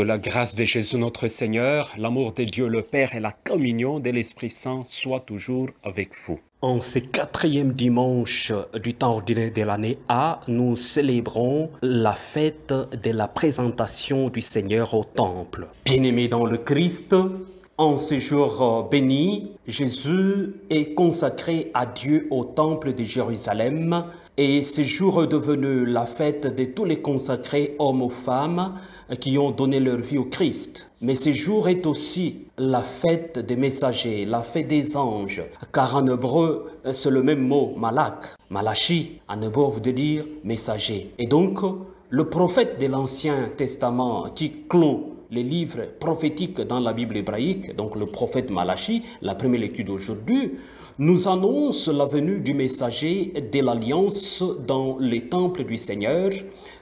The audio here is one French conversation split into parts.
Que la grâce de Jésus notre Seigneur, l'amour de Dieu le Père et la communion de l'Esprit Saint soient toujours avec vous. En ce quatrième dimanche du temps ordinaire de l'année A, nous célébrons la fête de la présentation du Seigneur au Temple. Bien-aimés dans le Christ, en ce jour béni, Jésus est consacré à Dieu au Temple de Jérusalem et ce jour est devenu la fête de tous les consacrés hommes ou femmes qui ont donné leur vie au Christ. Mais ce jour est aussi la fête des messagers, la fête des anges, car en hébreu, c'est le même mot, malak. Malachi, en hébreu, veut dire messager. Et donc, le prophète de l'Ancien Testament qui clôt les livres prophétiques dans la Bible hébraïque, donc le prophète Malachi, la première lecture d'aujourd'hui, nous annonce la venue du messager de l'Alliance dans les temples du Seigneur,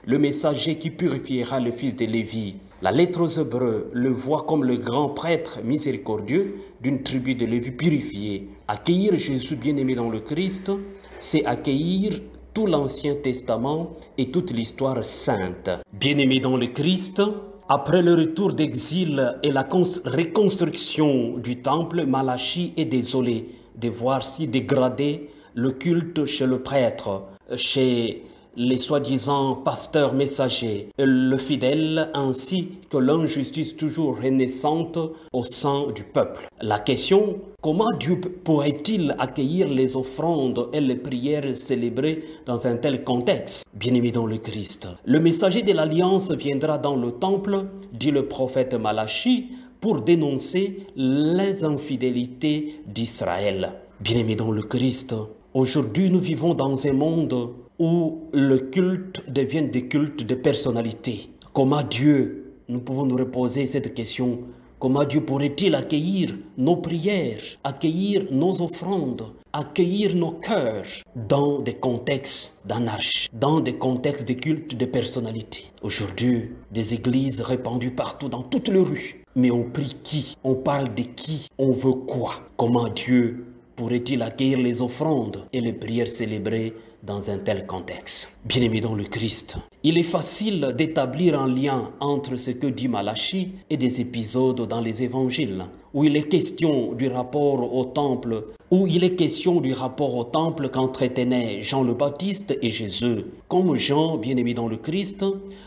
le messager qui purifiera le fils de Lévi. La lettre aux Hébreux le voit comme le grand prêtre miséricordieux d'une tribu de Lévi purifiée. Accueillir Jésus bien-aimé dans le Christ, c'est accueillir tout l'Ancien Testament et toute l'histoire sainte. Bien-aimé dans le Christ, après le retour d'exil et la reconstruction du temple, Malachi est désolé de voir si dégrader le culte chez le prêtre, chez les soi-disant pasteurs messagers, le fidèle ainsi que l'injustice toujours renaissante au sein du peuple. La question, comment Dieu pourrait-il accueillir les offrandes et les prières célébrées dans un tel contexte? Bien-aimé dans le Christ, le messager de l'Alliance viendra dans le temple, dit le prophète Malachi, pour dénoncer les infidélités d'Israël. Bien-aimés dans le Christ, aujourd'hui nous vivons dans un monde où le culte devient des cultes de personnalité. Comment Dieu, nous pouvons nous reposer cette question, comment Dieu pourrait-il accueillir nos prières, accueillir nos offrandes, accueillir nos cœurs dans des contextes d'anarchie, dans des contextes de culte de personnalité? Aujourd'hui, des églises répandues partout dans toutes les rues, mais on prie qui? On parle de qui? On veut quoi? Comment Dieu pourrait-il accueillir les offrandes et les prières célébrées dans un tel contexte. Bien-aimé dans le Christ, il est facile d'établir un lien entre ce que dit Malachi et des épisodes dans les évangiles, où il est question du rapport au temple, où il est question du rapport au temple qu'entretenaient Jean le Baptiste et Jésus. Comme Jean, bien-aimé dans le Christ,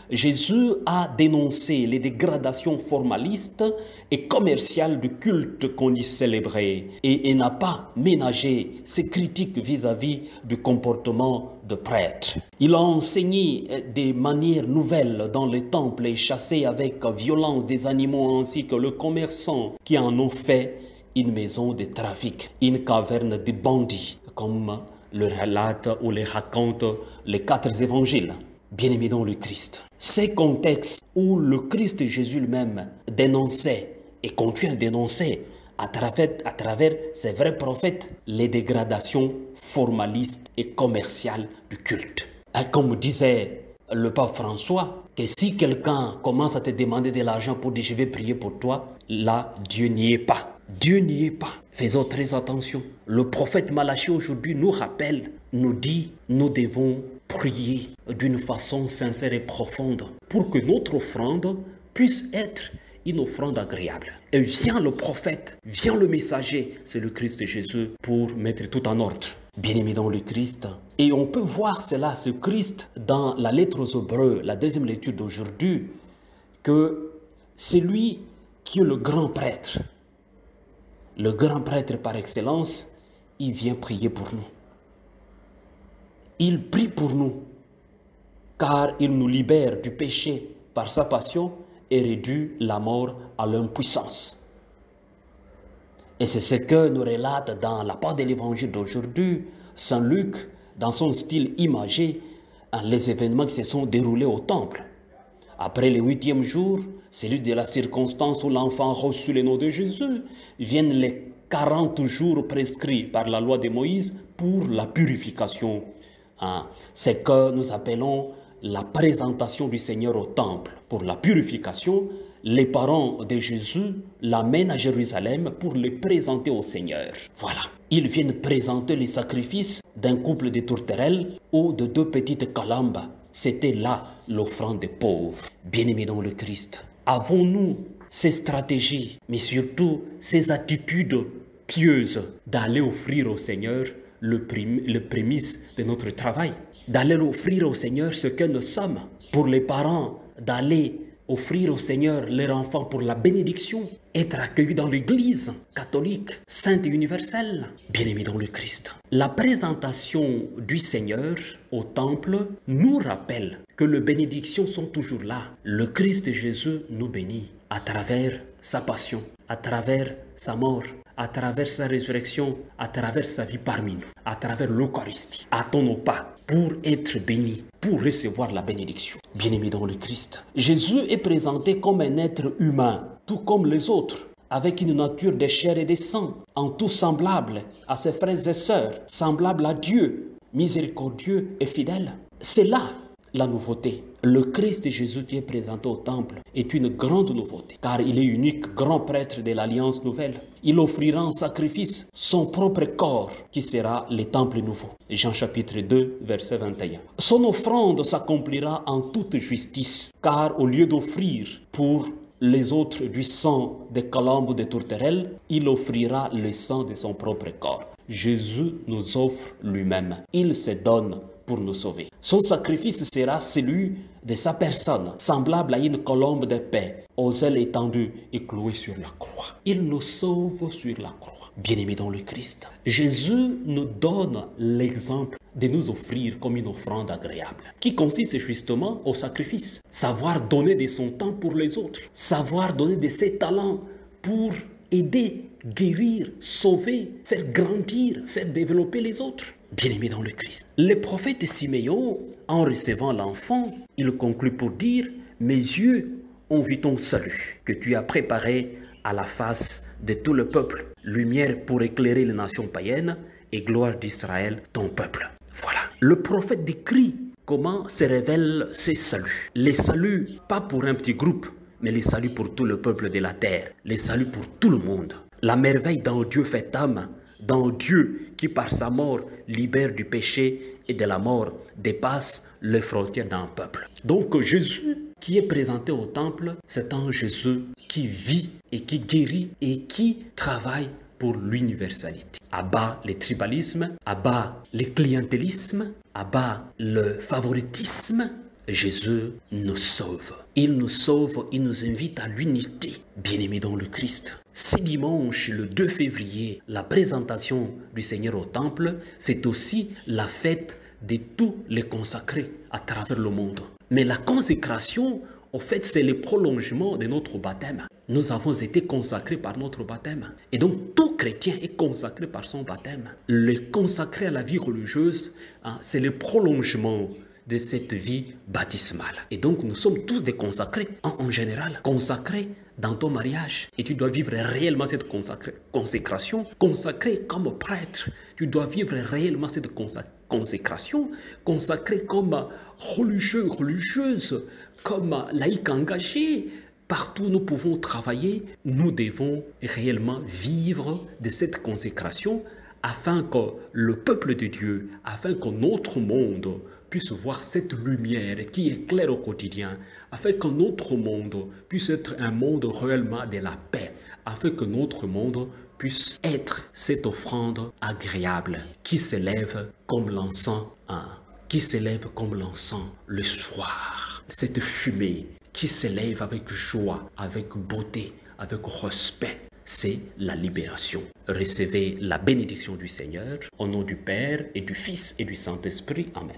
Jésus a dénoncé les dégradations formalistes et commerciales du culte qu'on y célébrait et, n'a pas ménagé ses critiques vis-à-vis du comportement de prêtre. Il a enseigné des manières nouvelles dans les temples et chassé avec violence des animaux ainsi que le commerçant qui en ont fait une maison de trafic, une caverne de bandits, comme le relate ou le racontent les quatre évangiles. Bien-aimés dans le Christ. Ces contextes où le Christ Jésus lui-même dénonçait et continue à dénoncer à travers, à travers ces vrais prophètes les dégradations formalistes et commerciales du culte. Comme disait le pape François, que si quelqu'un commence à te demander de l'argent pour dire je vais prier pour toi, là, Dieu n'y est pas. Dieu n'y est pas. Faisons très attention. Le prophète Malachi aujourd'hui nous rappelle, nous dit, nous devons prier d'une façon sincère et profonde pour que notre offrande puisse être une offrande agréable. Et vient le prophète, vient le messager, c'est le Christ Jésus, pour mettre tout en ordre. Bien-aimé dans le Christ. Et on peut voir cela, ce Christ, dans la lettre aux Hébreux, la deuxième lecture d'aujourd'hui, que c'est lui qui est le grand prêtre. Le grand prêtre par excellence, il vient prier pour nous. Il prie pour nous, car il nous libère du péché par sa passion et réduit la mort à l'impuissance. Et c'est ce que nous relate dans la part de l'évangile d'aujourd'hui, Saint Luc, dans son style imagé, les événements qui se sont déroulés au temple. Après le huitième jour, celui de la circonstance où l'enfant reçut le nom de Jésus, viennent les 40 jours prescrits par la loi de Moïse pour la purification. Hein. C'est ce que nous appelons la présentation du Seigneur au temple. Pour la purification, les parents de Jésus l'amènent à Jérusalem pour le présenter au Seigneur. Voilà. Ils viennent présenter les sacrifices d'un couple de tourterelles ou de deux petites calambes. C'était là l'offrande des pauvres. Bien-aimés dans le Christ, Avons-nous ces stratégies, mais surtout ces attitudes pieuses d'aller offrir au Seigneur le, le prémisse de notre travail, d'aller offrir au Seigneur ce que nous sommes, pour les parents, d'aller offrir au Seigneur leur enfant pour la bénédiction, être accueillis dans l'Église catholique, sainte et universelle, bien-aimés dans le Christ. La présentation du Seigneur au temple nous rappelle que les bénédictions sont toujours là. Le Christ Jésus nous bénit à travers sa passion, à travers sa mort, à travers sa résurrection, à travers sa vie parmi nous, à travers l'Eucharistie. Attends-nous pas pour être bénis, pour recevoir la bénédiction. Bien-aimé dans le Christ, Jésus est présenté comme un être humain, tout comme les autres avec une nature de chair et de sang, en tout semblable à ses frères et sœurs, semblable à Dieu, miséricordieux et fidèle. C'est là la nouveauté. Le Christ Jésus qui est présenté au temple est une grande nouveauté, car il est unique grand prêtre de l'Alliance nouvelle. Il offrira en sacrifice son propre corps, qui sera le temple nouveau. Jean chapitre 2, verset 21. Son offrande s'accomplira en toute justice, car au lieu d'offrir pour les autres du sang des colombes ou des tourterelles, il offrira le sang de son propre corps. Jésus nous offre lui-même. Il se donne pour nous sauver. Son sacrifice sera celui de sa personne, semblable à une colombe de paix, aux ailes étendues et clouée sur la croix. Il nous sauve sur la croix. Bien-aimés dans le Christ, Jésus nous donne l'exemple de nous offrir comme une offrande agréable, qui consiste justement au sacrifice. Savoir donner de son temps pour les autres, savoir donner de ses talents pour aider, guérir, sauver, faire grandir, faire développer les autres bien-aimés dans le Christ. Le prophète Siméon, en recevant l'enfant, il conclut pour dire, mes yeux ont vu ton salut, que tu as préparé à la face de tout le peuple, lumière pour éclairer les nations païennes et gloire d'Israël, ton peuple. Voilà. Le prophète décrit comment se révèle ce salut. Les saluts, pas pour un petit groupe, mais les saluts pour tout le peuple de la terre, les saluts pour tout le monde. La merveille dans Dieu fait âme dans Dieu qui par sa mort libère du péché et de la mort, dépasse les frontières d'un peuple. Donc Jésus qui est présenté au temple, c'est un Jésus qui vit et qui guérit et qui travaille pour l'universalité. Abat le tribalisme, abat le clientélisme, abat le favoritisme, Jésus nous sauve. Il nous sauve, il nous invite à l'unité, bien-aimés dans le Christ. Ce dimanche, le 2 février, la présentation du Seigneur au Temple, c'est aussi la fête de tous les consacrés à travers le monde. Mais la consécration, en fait, c'est le prolongement de notre baptême. Nous avons été consacrés par notre baptême. Et donc, tout chrétien est consacré par son baptême. Le consacré à la vie religieuse, hein, c'est le prolongement de cette vie baptismale. Et donc nous sommes tous des consacrés en, général, consacrés dans ton mariage. Et tu dois vivre réellement cette consécration, consacré comme prêtre. Tu dois vivre réellement cette consécration, consacré comme religieux, religieuse, comme laïque engagé. Partout où nous pouvons travailler, nous devons réellement vivre de cette consécration afin que le peuple de Dieu, afin que notre monde puisse voir cette lumière qui éclaire au quotidien, afin que notre monde puisse être un monde réellement de la paix, afin que notre monde puisse être cette offrande agréable qui s'élève comme l'encens, hein, qui s'élève comme l'encens le soir. Cette fumée qui s'élève avec joie, avec beauté, avec respect. C'est la libération. Recevez la bénédiction du Seigneur au nom du Père et du Fils et du Saint-Esprit. Amen.